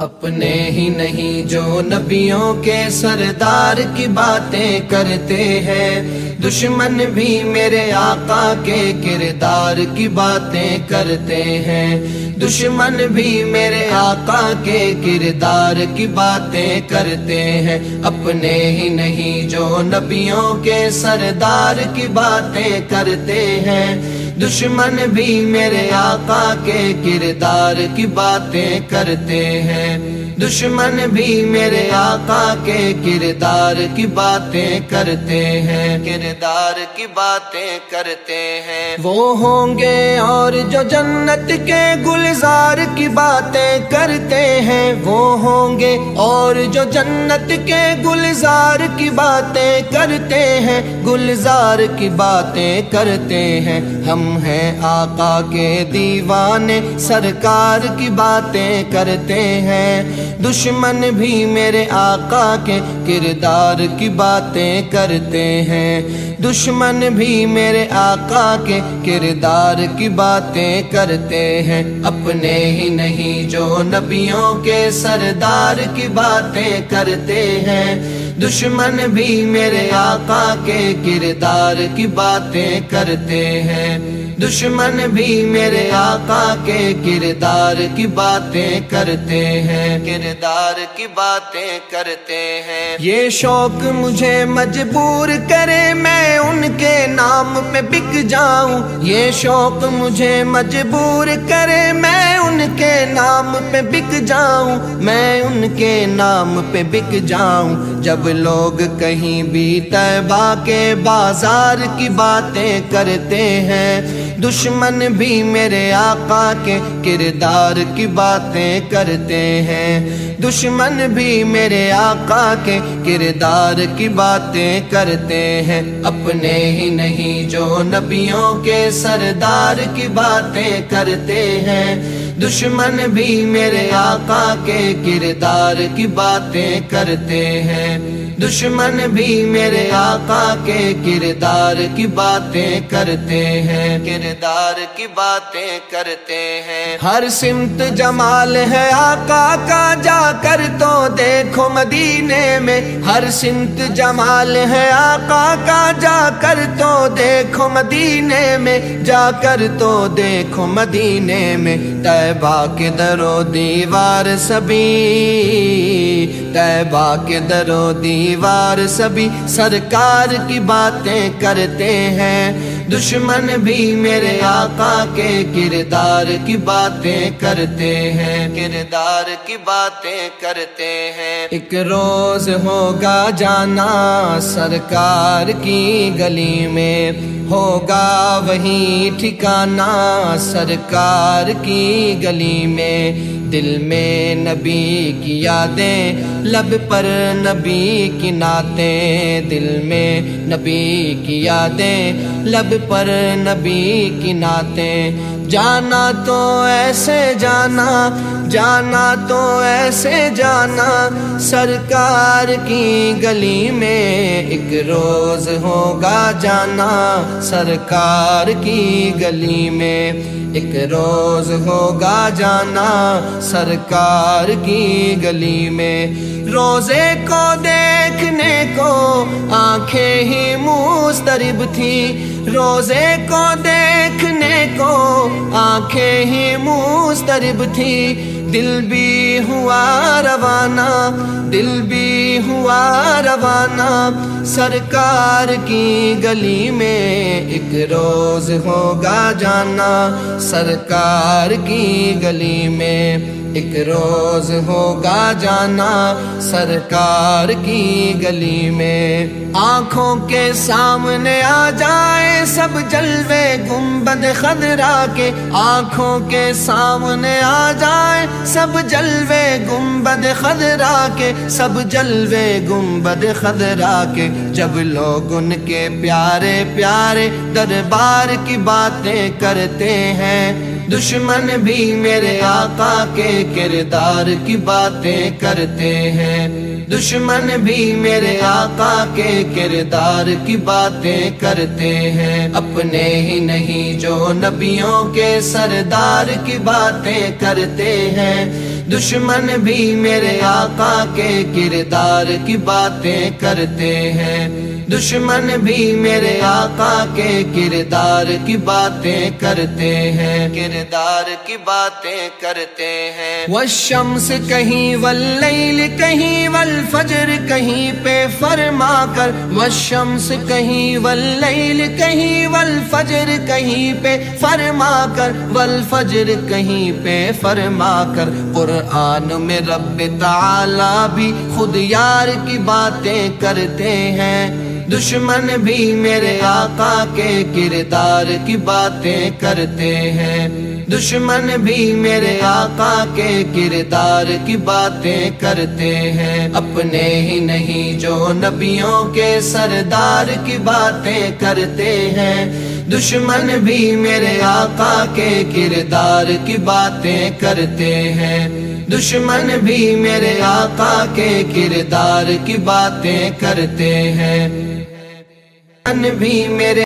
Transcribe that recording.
अपने ही नहीं जो नबियों के सरदार की बातें करते हैं। दुश्मन भी मेरे आका के किरदार की बातें करते हैं। दुश्मन भी मेरे आका के किरदार की बातें करते हैं। अपने ही नहीं जो नबियों के सरदार की बातें करते हैं। दुश्मन भी मेरे आका के किरदार की बातें करते हैं। दुश्मन भी मेरे आका के किरदार की बातें करते हैं। किरदार की बातें करते हैं। वो होंगे और जो जन्नत के गुलजार की बातें करते हैं, वो होंगे और जो जन्नत के गुलजार की बातें करते हैं, गुलजार की बातें करते हैं। हम हैं आका के दीवाने, सरकार की बातें करते हैं। दुश्मन भी मेरे आका के किरदार की बातें करते हैं। दुश्मन भी मेरे आका के किरदार की बातें करते हैं। अपने ही नहीं जो नबियों के सरदार की बातें करते हैं। दुश्मन भी मेरे आका के किरदार की बातें करते हैं। दुश्मन भी मेरे आका के किरदार की बातें करते हैं। किरदार की बातें करते हैं। ये शौक मुझे मजबूर करे, मैं उनके नाम पे बिक जाऊँ। ये शौक मुझे मजबूर करे, मैं उनके नाम पे बिक जाऊँ, मैं उनके नाम पे बिक जाऊँ। जब लोग कहीं भी तैबा के बाज़ार की बातें करते हैं, दुश्मन भी मेरे आका के किरदार की बातें करते हैं। दुश्मन भी मेरे आका के किरदार की बातें करते हैं। अपने ही नहीं जो नबियों के सरदार की बातें करते हैं। दुश्मन भी मेरे आका के किरदार की बातें करते हैं। दुश्मन भी मेरे आका के किरदार की बातें करते हैं। किरदार की बातें करते हैं। हर सिमत जमाल है आका का, जाकर तो देखो मदीने में। हर सिमत जमाल है आका का, जाकर तो देखो मदीने में। जाकर तो देखो मदीने में। तैबा के दरो दीवार सभी, तैबा के दरो दीवार सभी सरकार की बातें करते हैं। दुश्मन भी मेरे आका के किरदार की बातें करते हैं। किरदार की बातें करते हैं। एक रोज होगा जाना सरकार की गली में। होगा वही ठिकाना सरकार की गली में। दिल में नबी की यादें, लब पर नबी की नाते। दिल में नबी की यादें, लब पर नबी की नातें। जाना तो ऐसे जाना जाना तो ऐसे जाना। सरकार की गली में एक रोज होगा जाना। सरकार की गली में एक रोज होगा जाना। सरकार की गली में रोज़े को देखने मुस्तरिब थी। रोज़े को देखने को आँखें ही मुस्तरिब थी। दिल भी हुआ रवाना, दिल भी हुआ रवाना। सरकार की गली में एक रोज होगा जाना। सरकार की गली में एक रोज होगा जाना। सरकार की गली में आँखों के सामने आ जाए सब जलवे गुंबद खदरा के। आँखों के सामने आ जाए सब जलवे गुंबद खदरा के। सब जलवे गुंबद खदरा के। जब लोग उनके प्यारे प्यारे दरबार की बातें करते हैं, दुश्मन भी मेरे आका के किरदार की बातें करते हैं। दुश्मन भी मेरे आका के किरदार की बातें करते हैं। अपने ही नहीं जो नबियों के सरदार की बातें करते हैं। दुश्मन भी मेरे आका के किरदार की बातें करते हैं। दुश्मन भी मेरे आका के किरदार की बातें करते हैं। किरदार की बातें करते हैं। वह शम्स कहीं वल्लैल कहीं वल फजर, कहीं पे फरमा कर। वह शम्स कहीं वल्लैल कहीं वल फजर, कहीं पे फरमा कर। वल फजर, कहीं पे फरमा कर। कुरान में रब ताला भी खुद यार की बातें करते हैं। दुश्मन भी मेरे आका के किरदार की बातें करते हैं। दुश्मन भी मेरे आका के किरदार की बातें करते हैं। अपने ही नहीं जो नबियों के सरदार की बातें करते हैं। दुश्मन भी मेरे आका के किरदार की बातें करते हैं। दुश्मन भी मेरे आका के किरदार की बातें करते हैं। भी मेरे